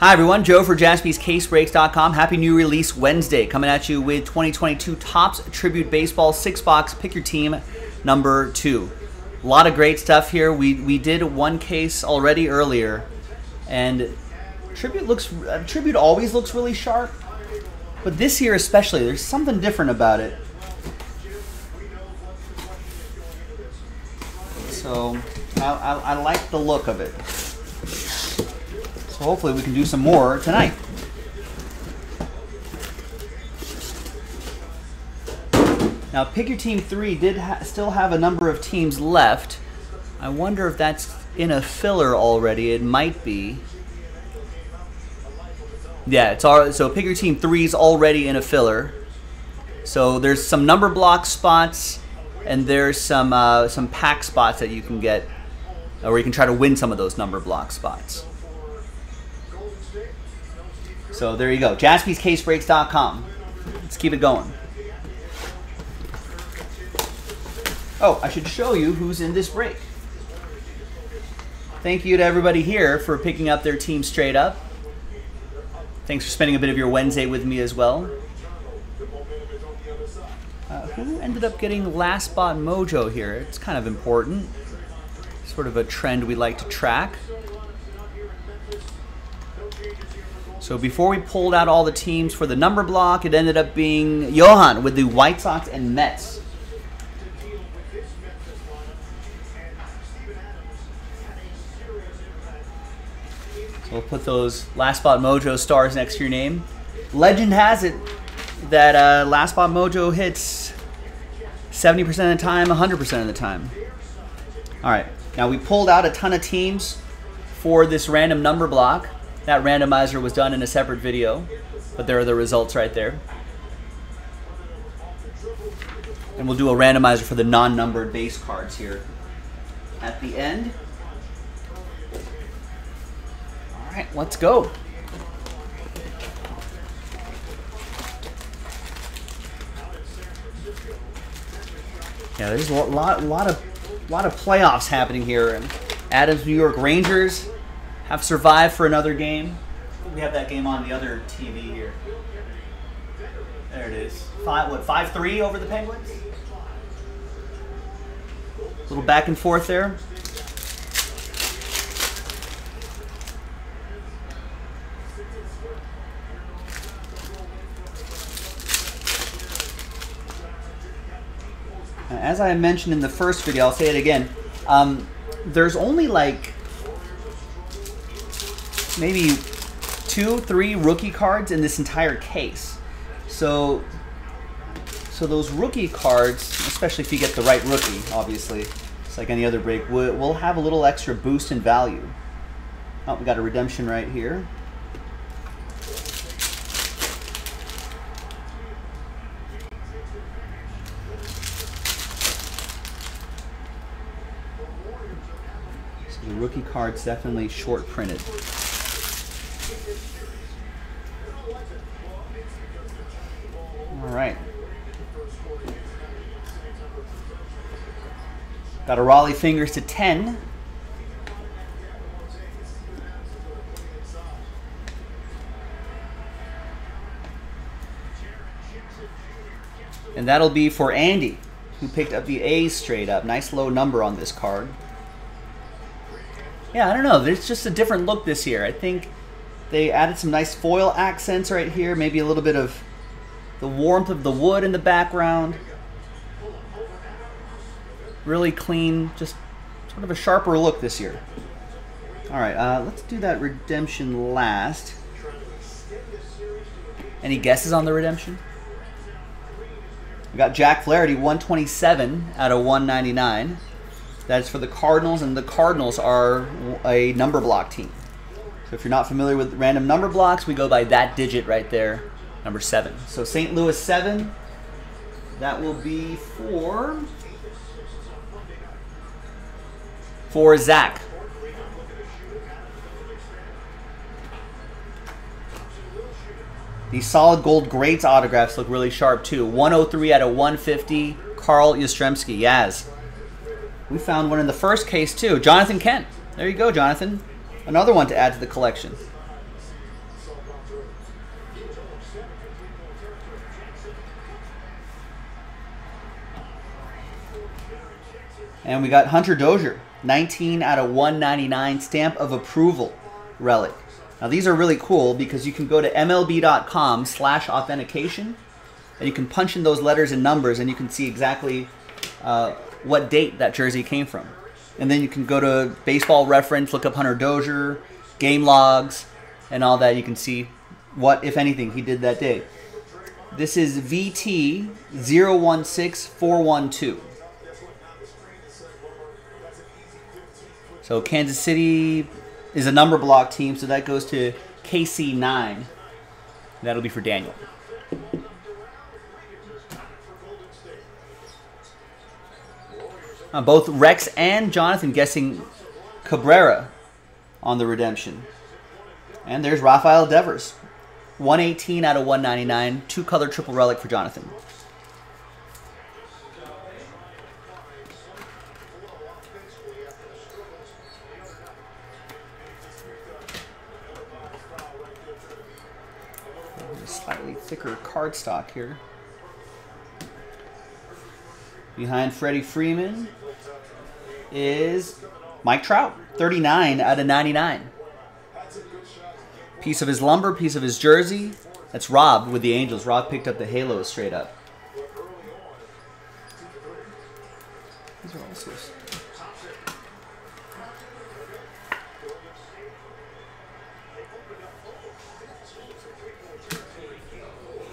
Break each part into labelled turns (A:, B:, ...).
A: Hi, everyone. Joe for jaspyscasebreaks.com. Happy New Release Wednesday. Coming at you with 2022 Topps Tribute Baseball six box. Pick your team number two. A lot of great stuff here. We, we did one case already earlier, and Tribute looks uh, Tribute always looks really sharp, but this year especially, there's something different about it. So I, I, I like the look of it. So hopefully we can do some more tonight. Now, Pick Your Team 3 did ha still have a number of teams left. I wonder if that's in a filler already. It might be. Yeah, it's all, so Pick Your Team 3 is already in a filler. So there's some number block spots, and there's some uh, some pack spots that you can get, or you can try to win some of those number block spots. So there you go. JaspysCaseBreaks.com. Let's keep it going. Oh, I should show you who's in this break. Thank you to everybody here for picking up their team straight up. Thanks for spending a bit of your Wednesday with me as well. Uh, who ended up getting last spot mojo here? It's kind of important. Sort of a trend we like to track. So before we pulled out all the teams for the number block, it ended up being Johan with the White Sox and Mets. So we'll put those last spot mojo stars next to your name. Legend has it that uh, last spot mojo hits 70% of the time, 100% of the time. All right, now we pulled out a ton of teams for this random number block. That randomizer was done in a separate video, but there are the results right there. And we'll do a randomizer for the non-numbered base cards here at the end. All right, let's go. Yeah, there's a lot, lot of, lot of playoffs happening here. And Adams, New York Rangers have survived for another game. We have that game on the other TV here. There it is. Five, what, five three over the Penguins? A little back and forth there. As I mentioned in the first video, I'll say it again. Um, there's only like maybe two, three rookie cards in this entire case. So, so those rookie cards, especially if you get the right rookie, obviously, it's like any other break, will, will have a little extra boost in value. Oh, we got a redemption right here. So the rookie card's definitely short printed. Right. Got a Rollie Fingers to 10. And that'll be for Andy, who picked up the A's straight up. Nice low number on this card. Yeah, I don't know. There's just a different look this year. I think they added some nice foil accents right here. Maybe a little bit of the warmth of the wood in the background. Really clean, just sort of a sharper look this year. All right, uh, let's do that redemption last. Any guesses on the redemption? We got Jack Flaherty, 127 out of 199. That's for the Cardinals, and the Cardinals are a number block team. So if you're not familiar with random number blocks, we go by that digit right there, number seven. So St. Louis seven, that will be for for Zach. These solid gold greats autographs look really sharp too. 103 out of 150, Carl Yastrzemski, Yaz. We found one in the first case too. Jonathan Kent. There you go, Jonathan. Another one to add to the collection. And we got Hunter Dozier, 19 out of 199 stamp of approval relic. Now these are really cool because you can go to mlb.com slash authentication and you can punch in those letters and numbers and you can see exactly uh, what date that jersey came from. And then you can go to baseball reference, look up Hunter Dozier, game logs, and all that. You can see what, if anything, he did that day. This is VT 016412. So Kansas City is a number block team, so that goes to KC9. That'll be for Daniel. Uh, both Rex and Jonathan guessing Cabrera on the redemption. And there's Rafael Devers. 118 out of 199. Two color triple relic for Jonathan. Slightly thicker cardstock here. Behind Freddie Freeman is Mike Trout, 39 out of 99. Piece of his lumber, piece of his jersey. That's Rob with the Angels. Rob picked up the halo straight up. These are also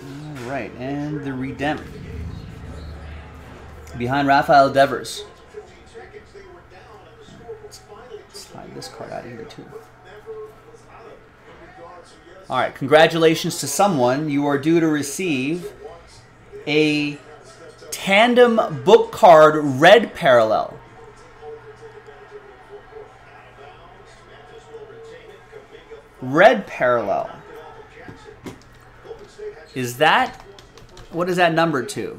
A: All right, and the Redemp. Behind Rafael Devers. Slide this card out of here too. All right, congratulations to someone. You are due to receive a tandem book card red parallel. Red parallel. Is that, what is that number to?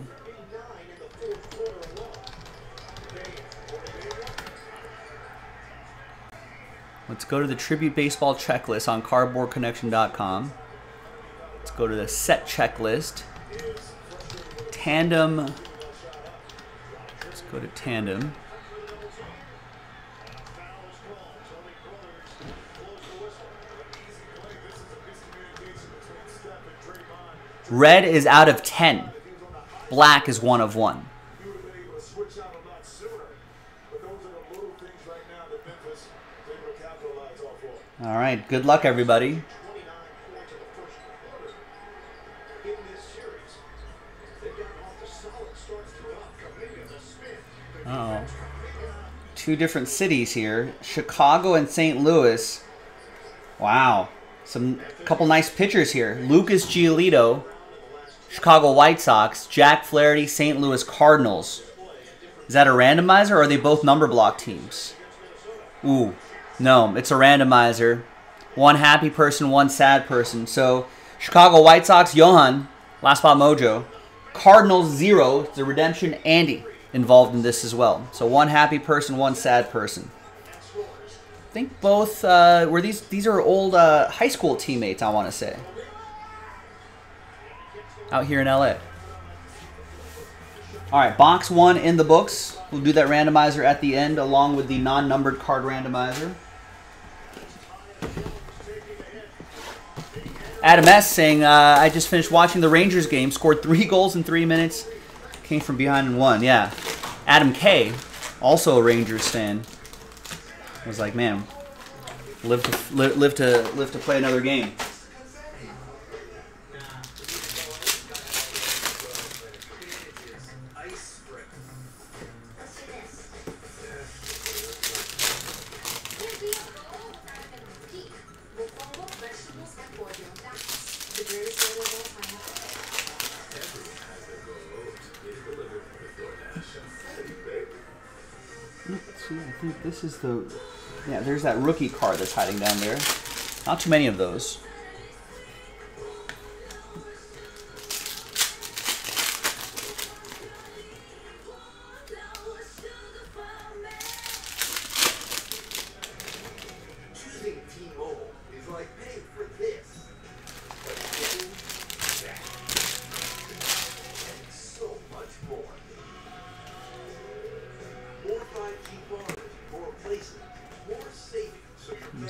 A: Let's go to the Tribute Baseball checklist on cardboardconnection.com. Let's go to the set checklist. Tandem. Let's go to tandem. Red is out of 10. Black is one of one. All right. Good luck, everybody. oh. Two different cities here Chicago and St. Louis. Wow. Some couple nice pitchers here. Lucas Giolito, Chicago White Sox. Jack Flaherty, St. Louis Cardinals. Is that a randomizer or are they both number block teams? Ooh, no, it's a randomizer. One happy person, one sad person. So Chicago White Sox, Johan, last spot mojo. Cardinals, zero. The redemption, Andy, involved in this as well. So one happy person, one sad person. I think both uh, were these. These are old uh, high school teammates. I want to say out here in LA. All right, box one in the books. We'll do that randomizer at the end along with the non-numbered card randomizer. Adam S. saying, uh, I just finished watching the Rangers game, scored three goals in three minutes, came from behind and won. Yeah. Adam K., also a Rangers fan, was like, man, live to, live, live to, live to play another game. This is the... Yeah, there's that rookie card that's hiding down there. Not too many of those.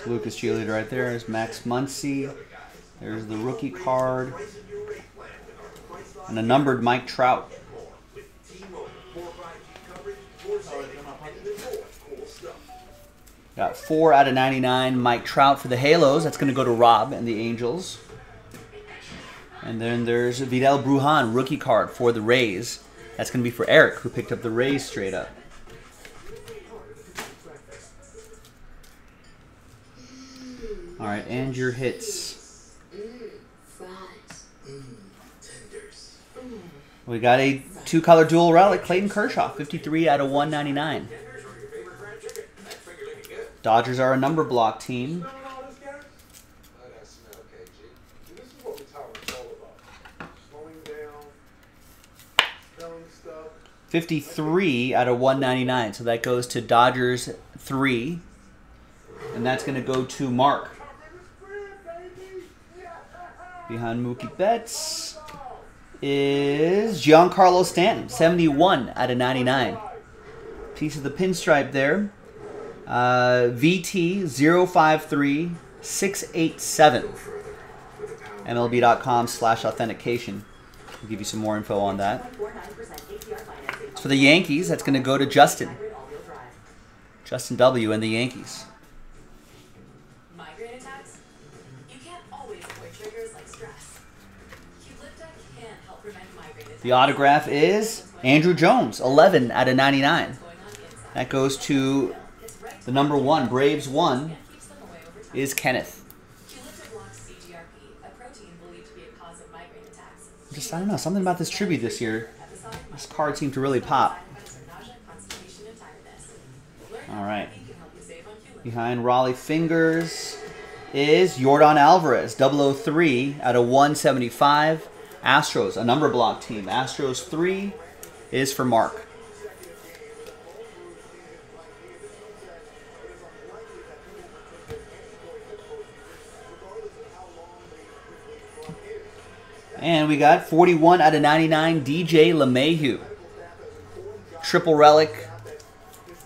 A: Lucas Giolito right there. There's Max Muncy. There's the rookie card. And a numbered Mike Trout. Got four out of 99 Mike Trout for the Halos. That's going to go to Rob and the Angels. And then there's Vidal Bréjan, rookie card for the Rays. That's going to be for Eric, who picked up the Rays straight up. All right, and your hits. We got a two-color dual relic, Clayton Kershaw, 53 out of 199. Dodgers are a number block team. 53 out of 199. So that goes to Dodgers 3. And that's going to go to Mark. Behind Mookie Betts is Giancarlo Stanton, 71 out of 99. Piece of the pinstripe there. Uh, VT 053687. MLB.com slash authentication. I'll give you some more info on that. For the Yankees, that's going to go to Justin. Justin W. and the Yankees. The autograph is Andruw Jones, 11 out of 99.
B: Going on inside.
A: That goes to the number one, Braves one, is Kenneth. Just, I don't know, something about this tribute this year. This card seemed to really pop. All right. Behind Rollie Fingers is Yordan Alvarez, 003 out of 175. Astros, a number block team. Astros 3 is for Mark. And we got 41 out of 99 DJ LeMahieu. Triple relic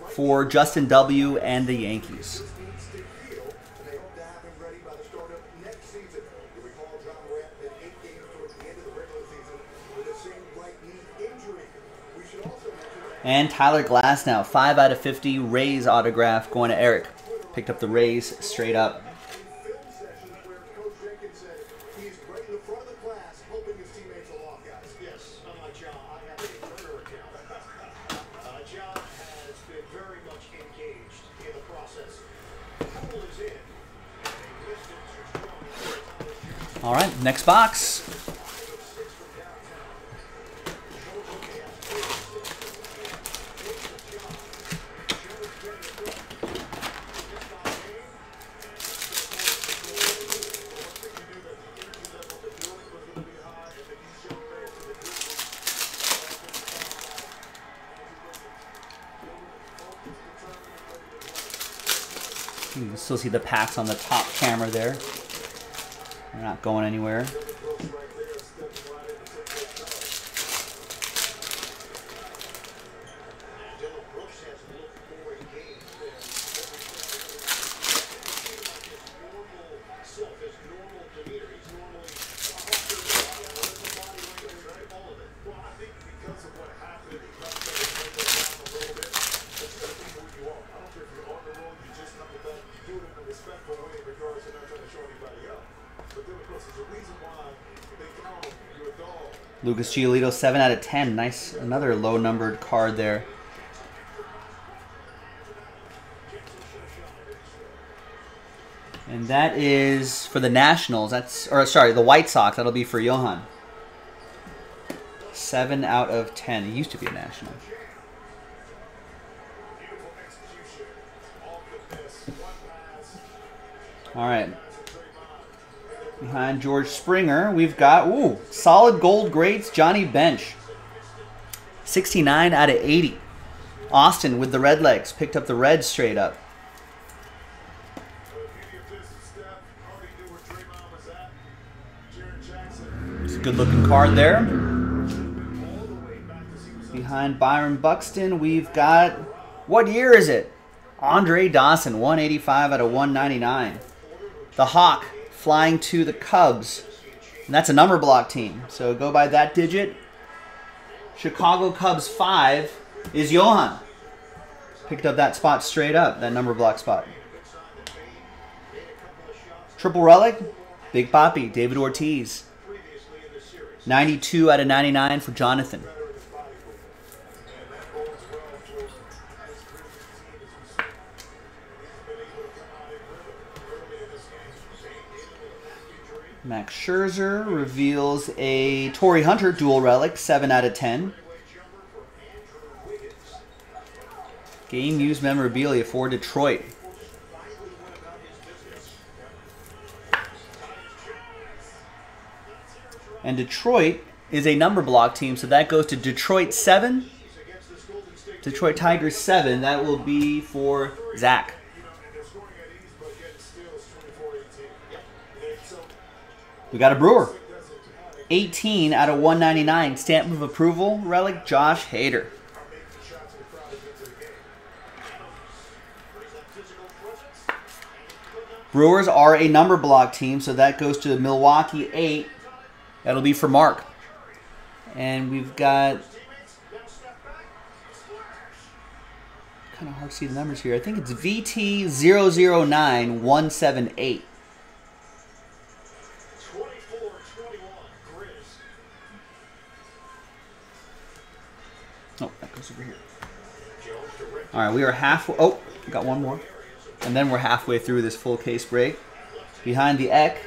A: for Justin W. and the Yankees. And Tyler Glasnow, 5 out of 50 Rays autograph going to Eric. Picked up the Rays straight up.
C: Yes, unlike John, I
A: still see the packs on the top camera there. They're not going anywhere.
C: Dillon Brooks has looked more engaged than normal self, his normal demeanor. He's normally all of it. Well, I think because of what happened, he got to slow down a little bit. That's got to be who you are. I don't care if you're on the road, you just come back, you do it in a respectful way, regardless of not trying to show anybody up. But then, of course, there's a reason why they count your dog.
A: Lucas Giolito, 7 out of 10. Nice, another low numbered card there. And that is for the Nationals. That's or sorry, the White Sox. That'll be for Johan. Seven out of ten. He used to be a national.
C: All
A: right. Behind George Springer, we've got ooh solid gold greats. Johnny Bench. 69 out of 80. Austin with the red legs picked up the red straight up. It's a good looking card there. Behind Byron Buxton, we've got what year is it? Andre Dawson, 185 out of 199. the Hawk flying to the Cubs. And that's a number block team. So go by that digit. Chicago Cubs 5 is Johan. Picked up that spot straight up, that number block spot. Triple relic, Big Poppy, David Ortiz. 92 out of 99 for Jonathan. Max Scherzer reveals a Torii Hunter dual relic, 7 out of 10. Game used memorabilia for Detroit. And Detroit is a number block team, so that goes to Detroit 7. Detroit Tigers 7. That will be for Zach. We got a Brewer. 18 out of 199. Stamp of approval. Relic Josh Hader. Brewers are a number block team, so that goes to Milwaukee 8. That'll be for Mark. And we've got kind of hard to see the numbers here. I think it's VT009178. Over here. All right, we are halfway. Oh, got one more. And then we're halfway through this full case break. Behind the Eck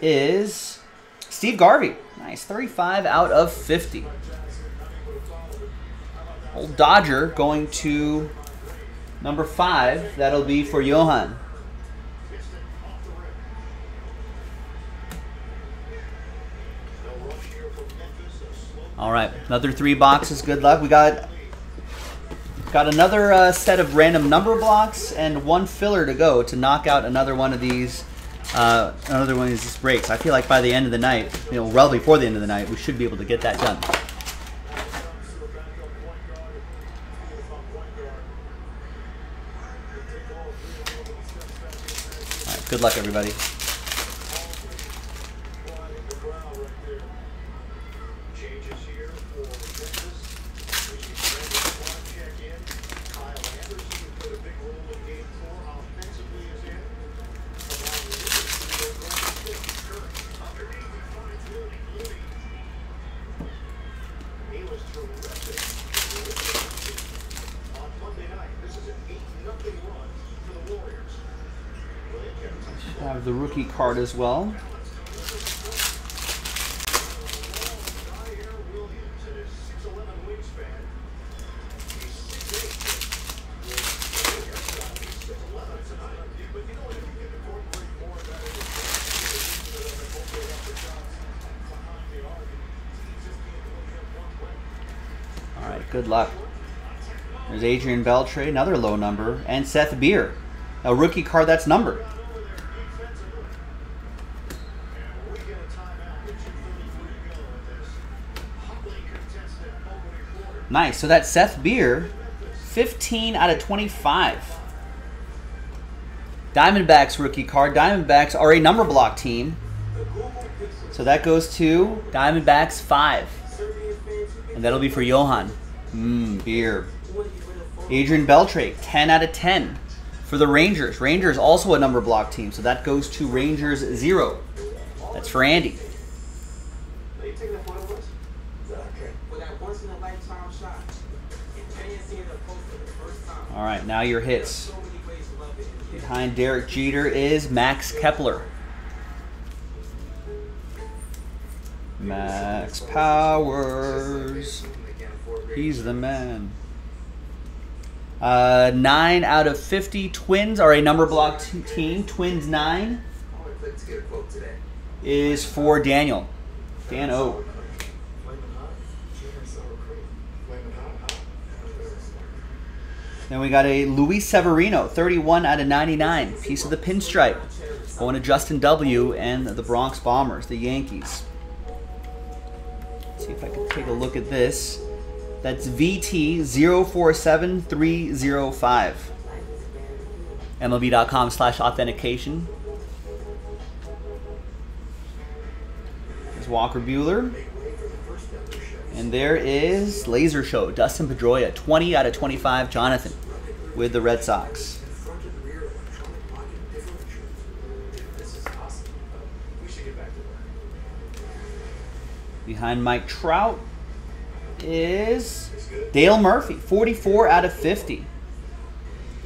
A: is Steve Garvey. Nice, 35 out of 50. Old Dodger going to number five. That'll be for Johan. All right, another three boxes. Good luck. We got got another uh, set of random number blocks and one filler to go to knock out another one of these. Uh, another one of these breaks. I feel like by the end of the night, you know, well before the end of the night, we should be able to get that done. Good luck, everybody.
C: Changes here for Texas. We see Brandon Clarke check in. Kyle Anderson put a big role in game four. Offensively is in. Along with this, we're going to stick Curry. Underneath, he finds Looney. Looney. He was terrific. On Monday night, this is an 8-0 run for the Warriors. Williams
A: Have the rookie card as well.
C: Ziaire Williams and his 6'11 wingspan. He's 6'8. He's 6'11 tonight. But you know what? If you can incorporate more of that into the game, incorporate other shots behind the arc, he just can't only have one weapon.
A: All right, good luck. There's Adrian Beltre, another low number, and Seth Beer, a rookie card that's numbered.
C: And we get a timeout with 2:33 to go in this hotly contested opening quarter.
A: Nice. So that's Seth Beer, 15 out of 25. Diamondbacks rookie card. Diamondbacks are a number block team. So that goes to Diamondbacks 5. And that'll be for Johan. Mmm, beer. Adrian Beltre, 10 out of 10 for the Rangers. Rangers also a number block team, so that goes to Rangers 0. That's for Andy. All right, now your hits.
D: So many ways to love it. And
A: Behind Derek Jeter is Max Kepler. Max Powers. He's the man. Uh, 9 out of 50. Twins are a number block team. Twins 9
D: I want to click to get a quote today.
A: is for Daniel. Dan O. Then we got a Luis Severino, 31 out of 99, piece of the pinstripe. Going to Justin W. and the Bronx Bombers, the Yankees. Let's see if I can take a look at this. That's VT047305. MLB.com slash authentication.
C: There's Walker Buehler. And there is Laser Show, Dustin Pedroia, 20 out of 25, Jonathan, with the Red Sox. Behind Mike Trout is Dale Murphy, 44 out of 50.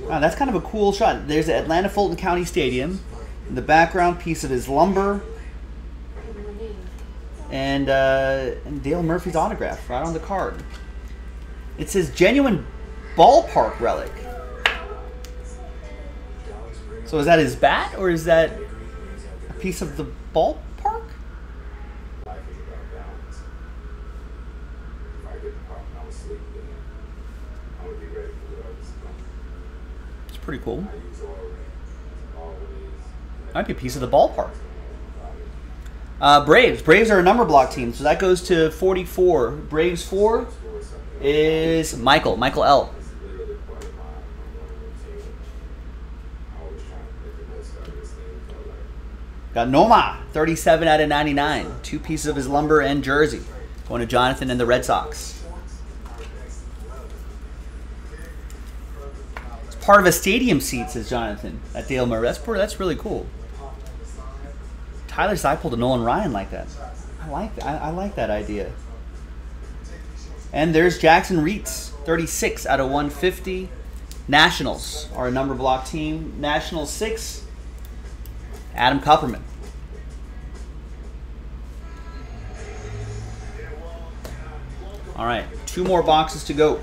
C: Wow, that's kind of a cool shot. There's the Atlanta Fulton County Stadium. In the background, piece of his lumber, and, uh, Dale Murphy's autograph right on the card. It says genuine ballpark relic. So is that his bat or is that a piece of the ballpark? It's pretty cool. Might be a piece of the ballpark. Uh, Braves. Braves are a number block team, so that goes to 44. Braves 4 is Michael, Michael L. Got Nomar, 37 out of 99. Two pieces of his lumber and jersey. Going to Jonathan and the Red Sox. It's part of a stadium seat, says Jonathan, at Dale Murphy. That's, that's really cool. Tyler Sy to Nolan Ryan like that. I like I, I like that idea. And there's Jackson Reitz, 36 out of 150. Nationals are a number block team. Nationals 6, Adam Kupperman. All right, two more boxes to go.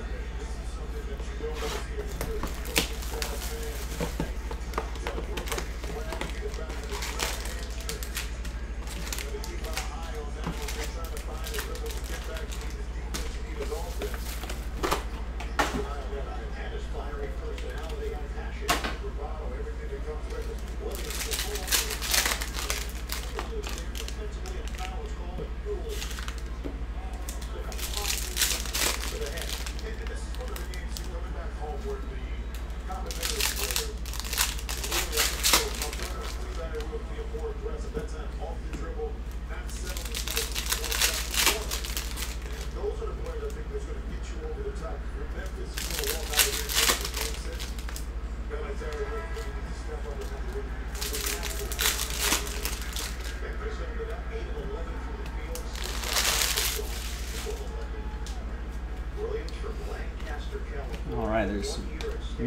C: All right, there's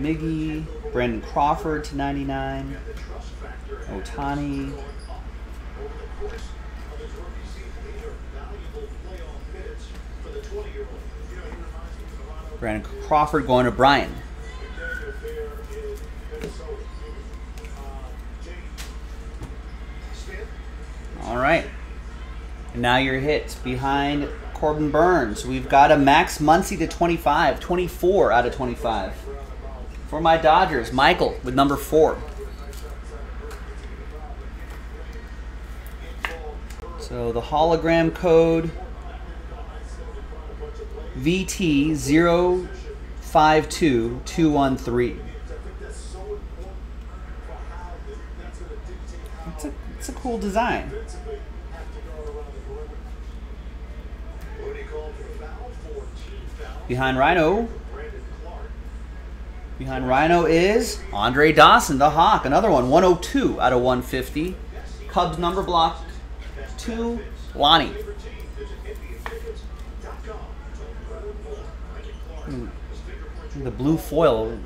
C: Miggy, Brandon Crawford to 99, Ohtani, Brandon Crawford going to Brian. All right. And now your hits behind Corbin Burnes. We've got a Max Muncy to 25, 24 out of 25. For my Dodgers, Michael with number four. So the hologram code VT052213. It's a, it's a cool design. Behind Rhino. Behind Rhino is Andre Dawson, the Hawk. Another one, 102 out of 150. Cubs number block two, Lonnie. Mm. The blue foil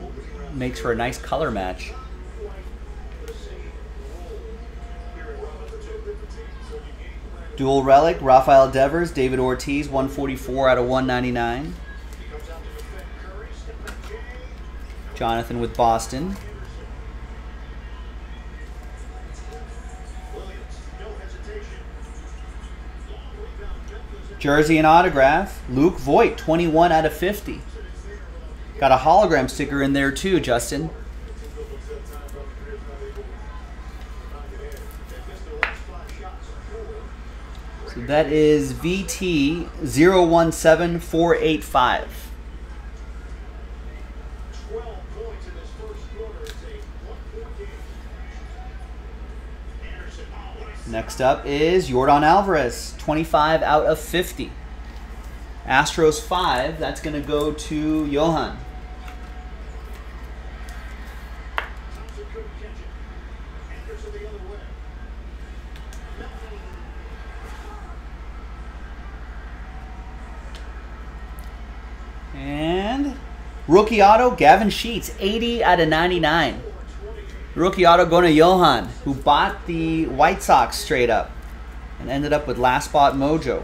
C: makes for a nice color match. Dual relic, Rafael Devers, David Ortiz, 144 out of 199. Jonathan with Boston. Jersey and autograph, Luke Voit, 21 out of 50. Got a hologram sticker in there too, Justin. So that is
A: VT017485. Next up is Yordan Alvarez, 25 out of 50. Astros 5, that's going to go to Johan. And rookie auto, Gavin Sheets, 80 out of 99. Rookie auto going to Johan, who bought the White Sox straight up and ended up with last spot mojo.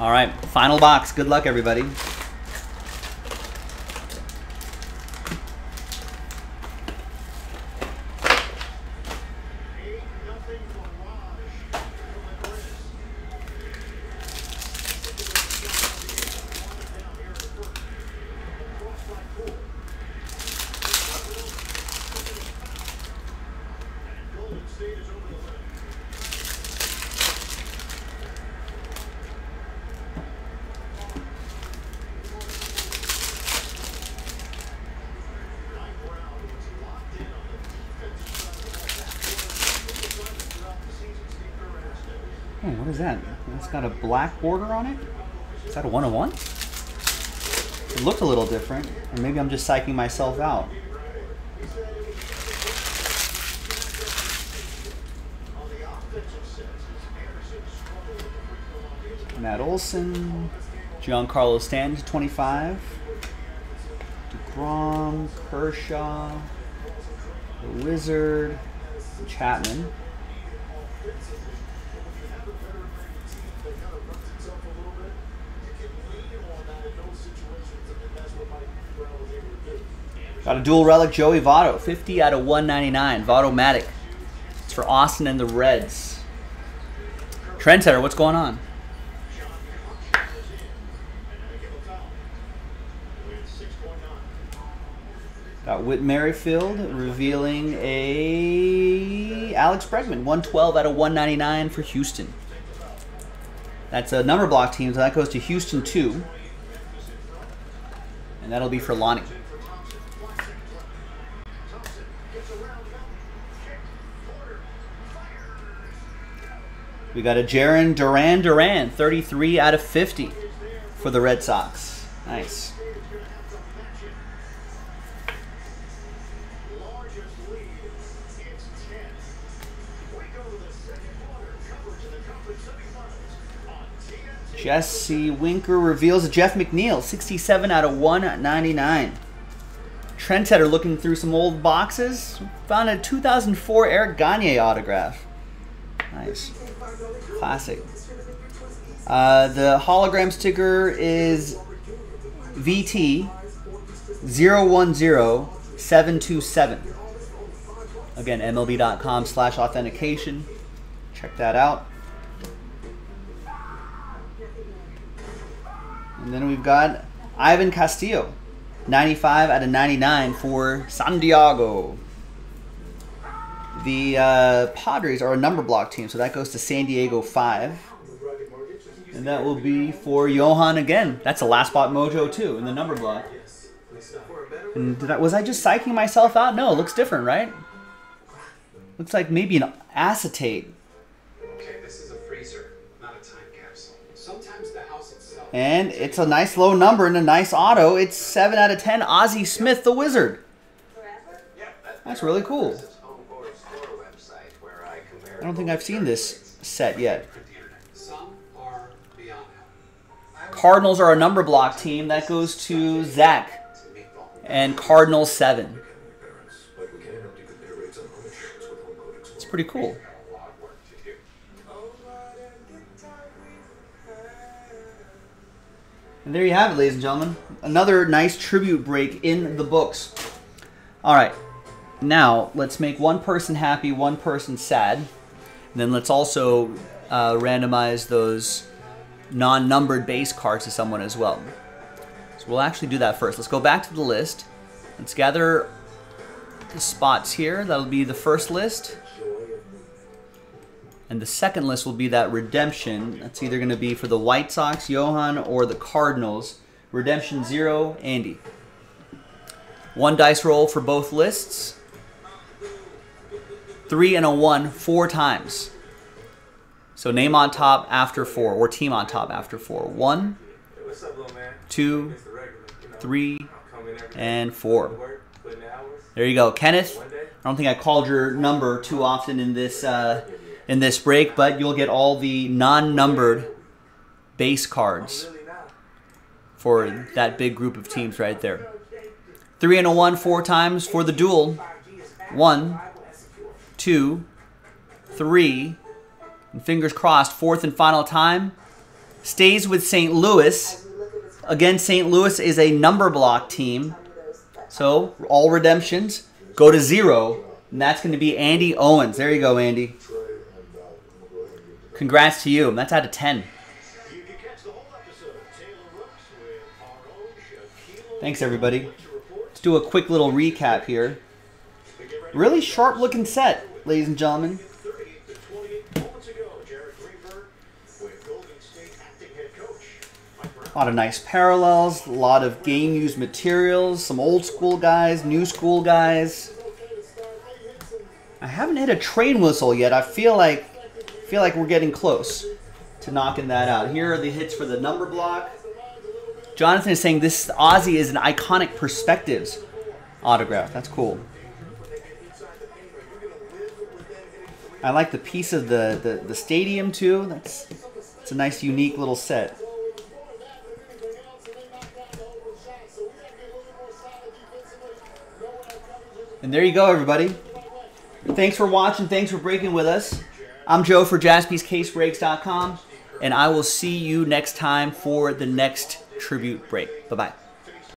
A: All right, final box. Good luck, everybody.
C: Eight nothing for Raj from the Grizz. Down here in the first. Across by Poole. And Golden State is over the limit. Mike Brown was locked in on the defensive side of the ball. That was the throughout the season. Steve Kerr understood.
A: Oh, what is that? That's got a black border on it? Is that a one on one? It looked a little different, maybe I'm just psyching myself out. Matt Olson, Giancarlo Stanton, 25. DeGrom, Kershaw, the Wizard, Chapman.
C: that kind of runs itself a little bit. You can lean on that in those situations, and that's what Mike Brown was able to do.
A: Got a dual relic, Joey Votto, 50 out of 199. Votto Matic. It's for Austin and the Reds. Trendsetter, what's going on? Got Whit Merrifield revealing a Alex Bregman, 112 out of 199 for Houston. That's a number block team, so that goes to Houston 2. And that'll be for Lonnie. We got a Jarren Duran Duran, 33 out of 50 for the Red Sox. Nice.
C: Largest lead, it's 10. We go to the second quarter, coverage of the conference semifinals on TNT.
A: Jesse Winker reveals Jeff McNeil, 67 out of 199. Trendsetter looking through some old boxes. Found a 2004 Eric Gagne autograph. Nice. Classic. Uh, the hologram sticker is VT 010727. Again, MLB.com slash authentication. Check that out. And then we've got Ivan Castillo, 95 out of 99 for San Diego. The uh, Padres are a number block team, so that goes to San Diego 5. And that will be for Johan again. That's a last spot mojo too in the number block. And did I, was I just psyching myself out? No, it looks different, right? Looks like maybe an acetate.
E: Okay, this is a freezer, not a time capsule. Sometimes the house itself.
A: And it's a nice low number and a nice auto. It's 7 out of 10. Ozzie Smith, the Wizard. That's really cool.
E: I
A: don't think I've seen this set yet. Cardinals are a number block team. That goes to Zach and Cardinals 7. It's pretty cool. And there you have it, ladies and gentlemen. Another nice tribute break in the books. All right. Now, let's make one person happy, one person sad. Then let's also uh, randomize those non numbered base cards to someone as well. So we'll actually do that first. Let's go back to the list. Let's gather the spots here. That'll be the first list. And the second list will be that redemption. That's either going to be for the White Sox, Johan, or the Cardinals. Redemption zero, Andy. One dice roll for both lists. Three and a one, four times. So name on top after four, or team on top after four. One, two, three, and four. There you go, Kenneth. I don't think I called your number too often in this uh, in this break, but you'll get all the non-numbered base cards for that big group of teams right there. Three and a one, four times for the duel. One, two, three, and fingers crossed, fourth and final time. Stays with St. Louis. Again, St. Louis is a number block team. So all redemptions go to zero, and that's going to be Andy Owens. There you go, Andy. Congrats to you. That's out of 10.
C: You can catch the whole episode of Taylor Rooks with Arno, Shaquille
A: Thanks, everybody. Let's do a quick little recap here. Really sharp looking set, ladies and gentlemen.
C: 38 to 28 moments ago, Jared Greenberg with Golden State acting head coach Mike Brown.
A: A lot of nice parallels, a lot of game used materials, some old school guys, new school guys. I haven't hit a train whistle yet. I feel like feel like we're getting close to knocking that out. Here are the hits for the number block. Jonathan is saying this Ozzie is an iconic perspectives autograph. That's cool. I like the piece of the, the, the stadium too. That's it's a nice unique little set. And there you go, everybody. Thanks for watching. Thanks for breaking with us. I'm Joe for JaspysCaseBreaks.com, and I will see you next time for the next tribute break. Bye bye.